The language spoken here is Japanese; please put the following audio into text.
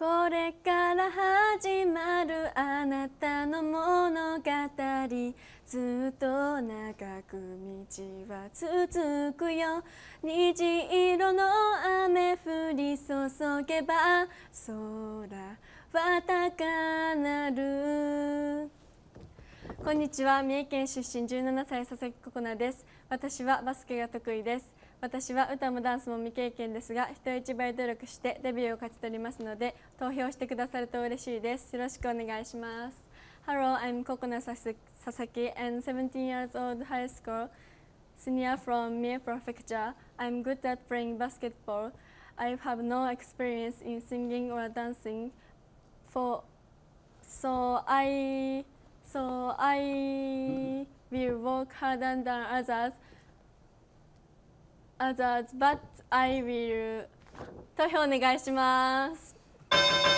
これから始まるあなたの物語。ずっと長く道は続くよ。虹色の雨降り注げば空は高鳴る。こんにちは。三重県出身17歳佐々木ココナです。私はバスケが得意です。私は歌もダンスも未経験ですが人一倍努力してデビューを勝ち取りますので投票してくださると嬉しいですよろしくお願いします Hello, I'm Kokona Sasaki and 17 years old high school senior from Mie Prefecture. I'm good at playing basketball. I have no experience in singing or dancing. For so I so I will work harder than others others, but I will 投票お願いします。